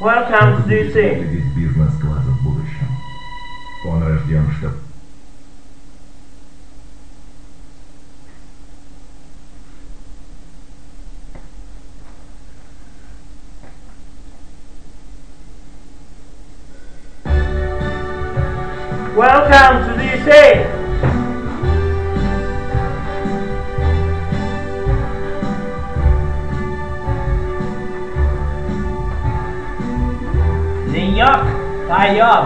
Welcome to DC. весь бизнес-класс в будущем. Он рожден, чтобы Welcome to DC. New York, Fire.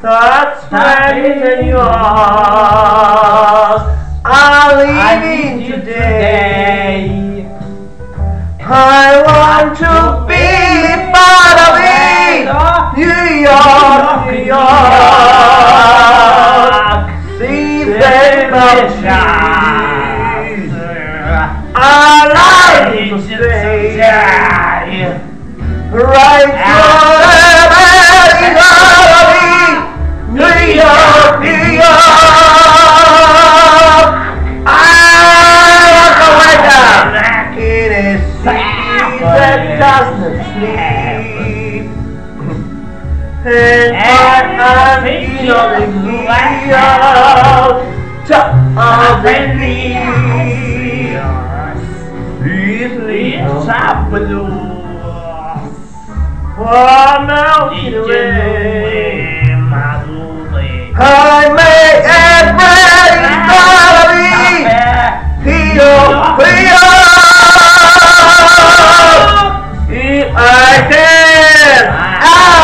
Start spreading the news. I'm leaving today. I want to be part of it. New York, New York. See them. I like to stay right forever that doesn't sleep. And I feeling real top of the leaves. Please leave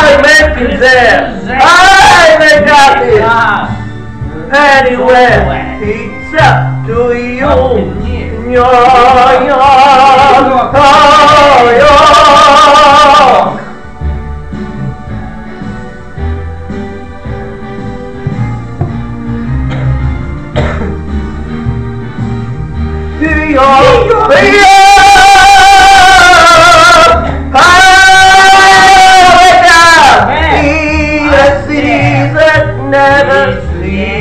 I make it there. I make happiness anywhere. Up to you. Yo, yo, oh, yo. New York, New York, never sleeps.